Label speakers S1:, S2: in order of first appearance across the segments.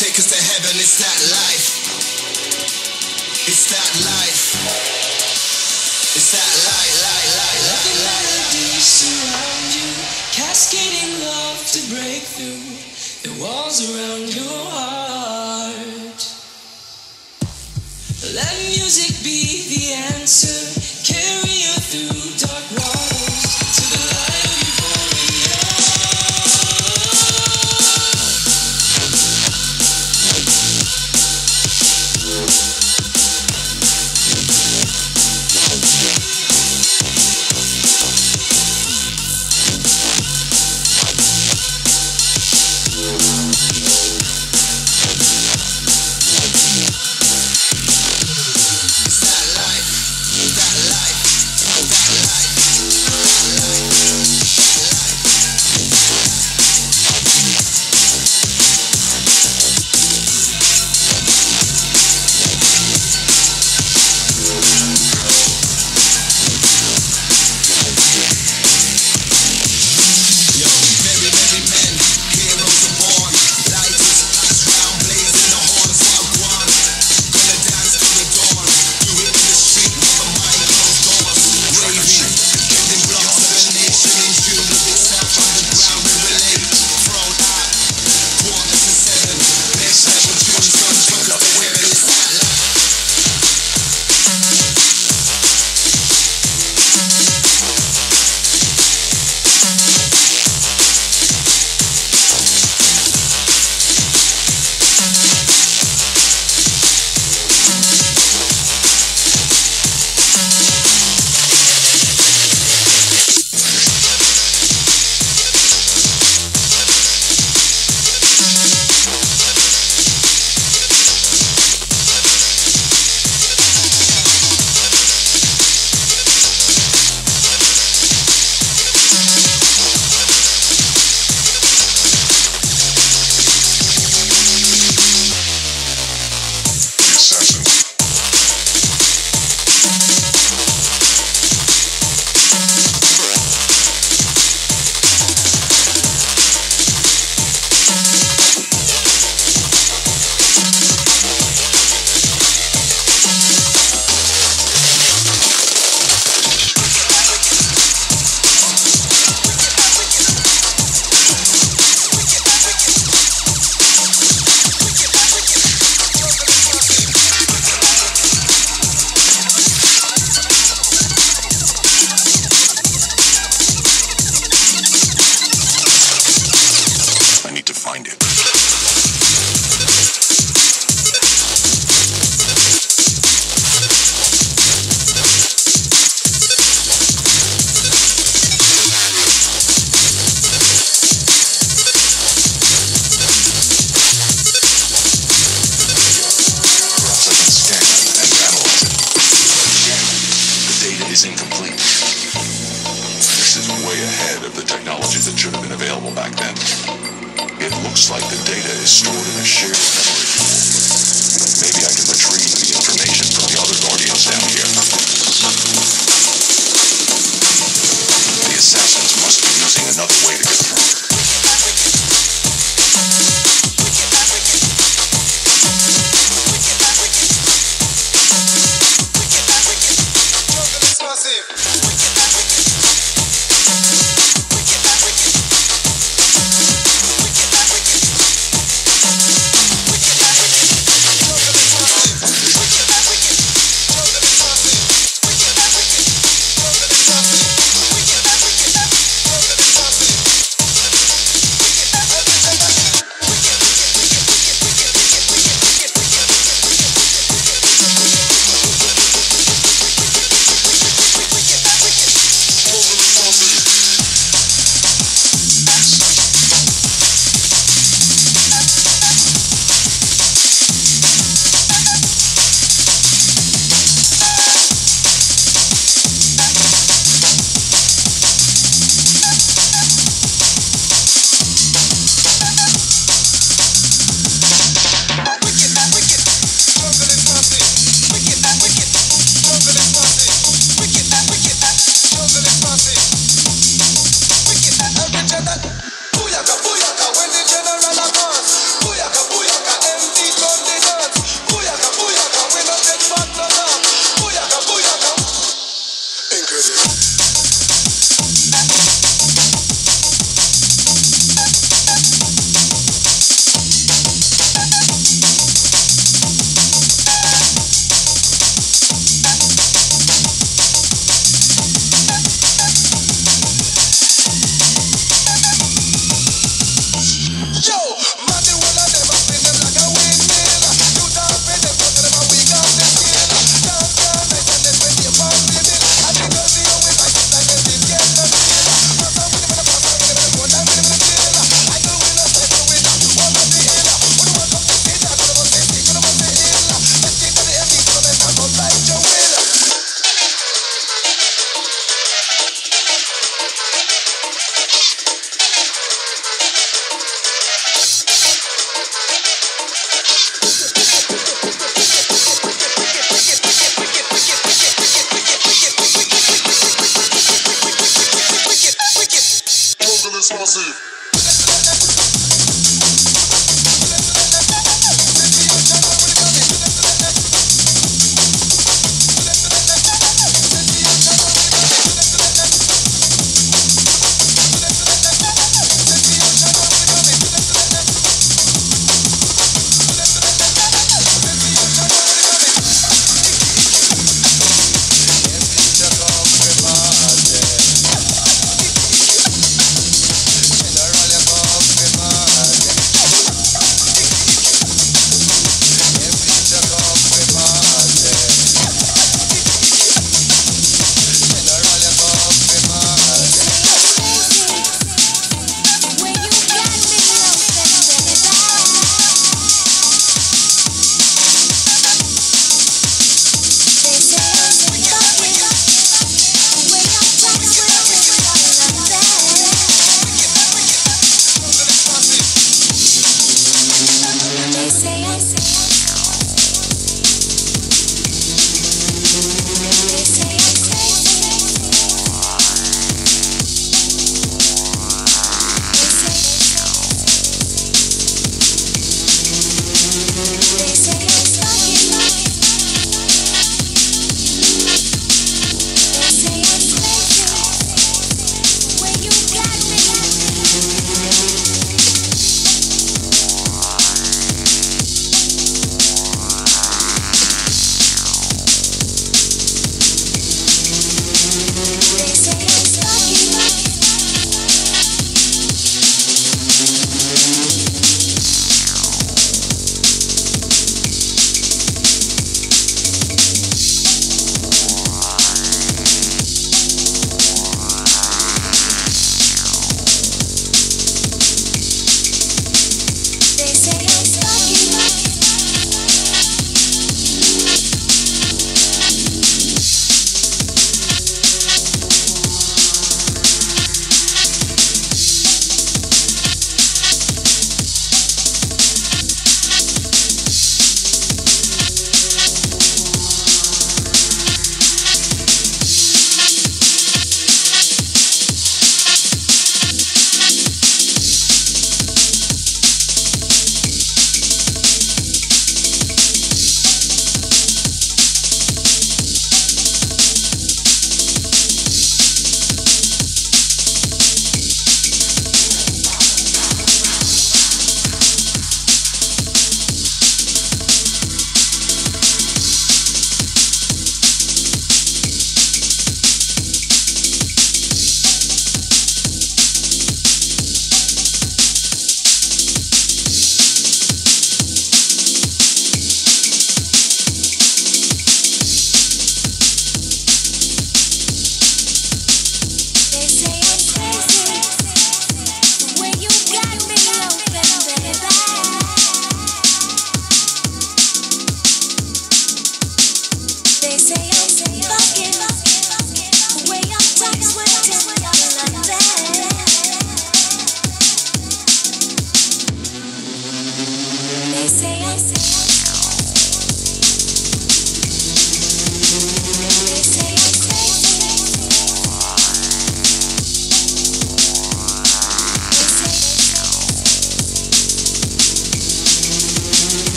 S1: take us to heaven. It's that life. It's that life. It's that light, light, light,
S2: Let the
S1: light, light.
S2: melodies surround you, cascading love to break through the walls around your heart. Let music be the answer, carry you through dark waters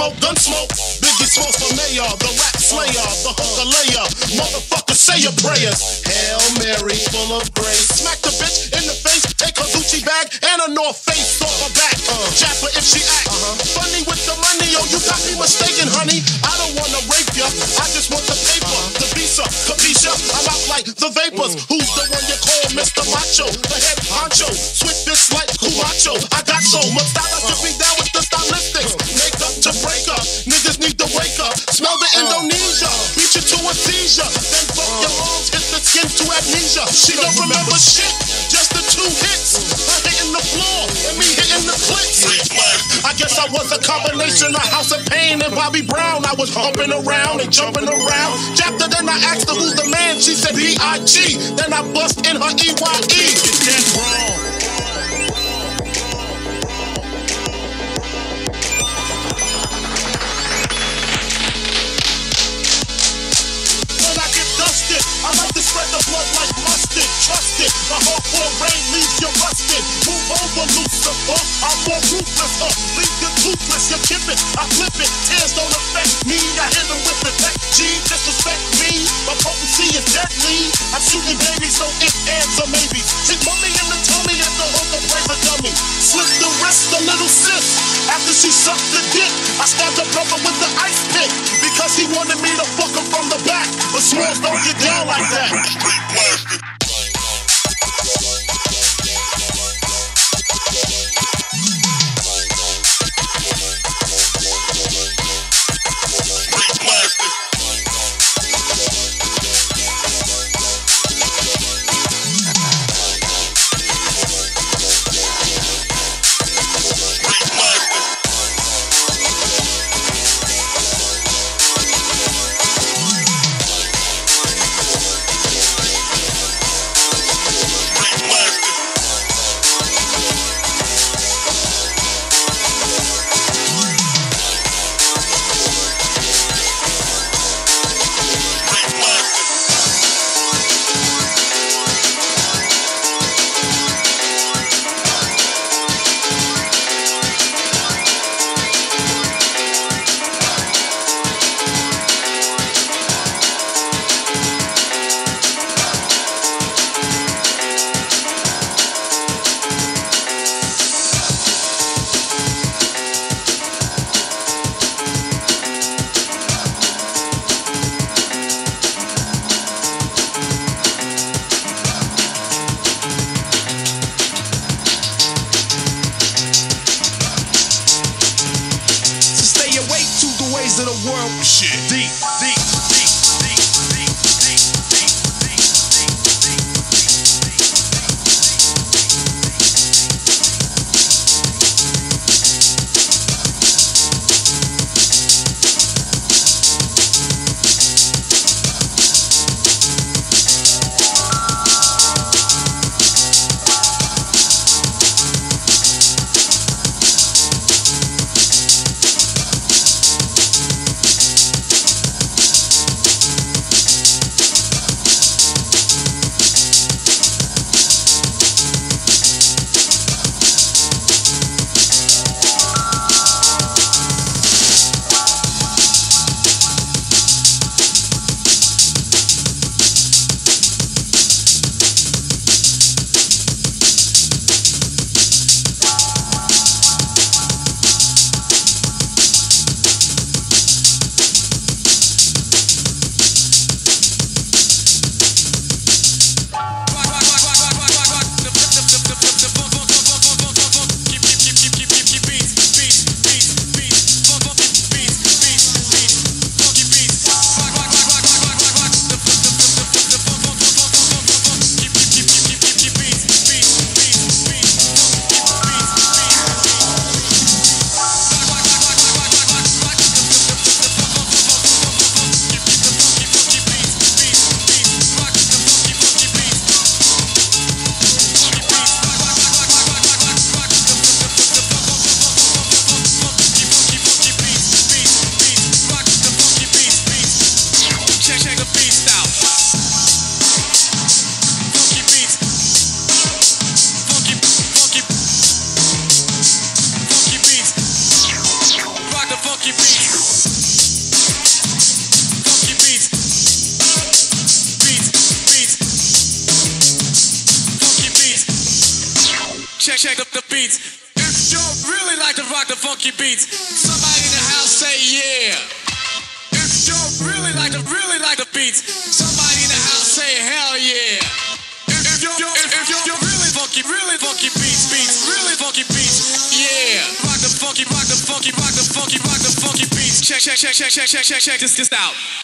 S3: smoke, gun smoke. Biggie Smalls for mayor, the rap slayer, the hooker layer. Motherfucker, Bobby Brown. I was humping around and jumping around. Chapter, then I asked her who's the man. She said B.I.G. Then I bust in her E-Y-E. Get that wrong. It, the hardcore rain leaves you rusted. Move over, Lucifer. I'm more ruthless. Uh, leave you toothless. You kip it, I flip it. Tears don't affect me. I hit them with the tech G. Disrespect me. My potency is deadly. I'm shooting babies, so if ands or maybes. Hit mommy in the tummy and the hooker plays a dummy. Slip the wrist, a little sis. After she sucked the dick, I stabbed her brother with the ice pick because he wanted me to fuck him from the back. But smalls don't get down like that.
S4: Check, check, check, check, check, this, this out.